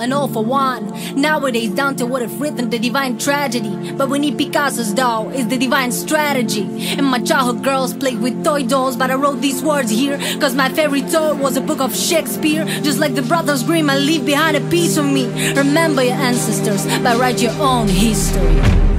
and all for one. Nowadays, Dante would have written the divine tragedy. But we need Picasso's doll, it's the divine strategy. And my childhood girls played with toy dolls, but I wrote these words here. Cause my fairy tale was a book of Shakespeare. Just like the Brothers Grimm, I leave behind a piece of me. Remember your ancestors, but write your own history.